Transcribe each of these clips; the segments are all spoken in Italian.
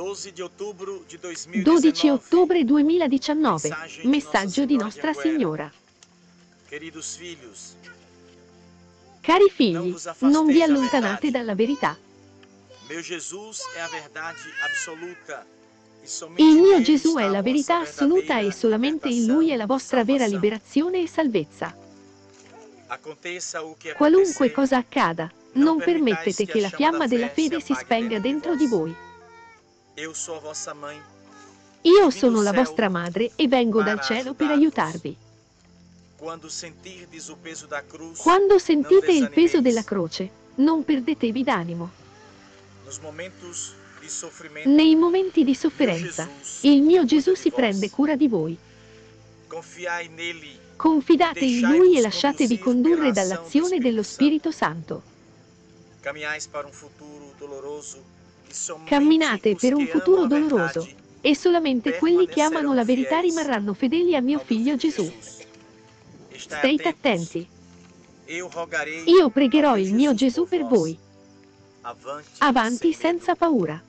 12 di ottobre di 12 2019. ottobre 2019. Messaggio di Nostra Signora. Cari figli, non vi allontanate dalla verità. Il mio Gesù è la verità assoluta e solamente in Lui è la vostra vera liberazione e salvezza. Qualunque cosa accada, non permettete che la fiamma della fede si spenga dentro di voi. Eu sou a vossa mãe. Io sono la vostra madre e vengo dal cielo per aiutarvi. Quando sentite il peso della croce, non perdetevi d'animo. Nei momenti di sofferenza, il mio Gesù si prende cura di voi. Confidate in Lui e lasciatevi condurre dall'azione dello Spirito Santo. Camminate per un futuro doloroso. E solamente quelli che amano la verità rimarranno fedeli a mio figlio Gesù. State attenti. Io pregherò il mio Gesù per voi. Avanti, senza paura.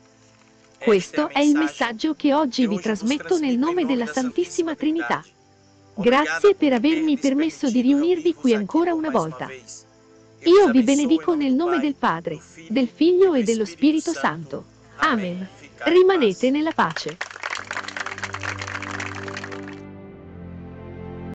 Questo è il messaggio che oggi vi trasmetto nel nome della Santissima Trinità. Grazie per avermi permesso di riunirvi qui ancora una volta. Io vi benedico nel nome del Padre, del Figlio e dello Spirito Santo. Amen. Rimanete nella pace.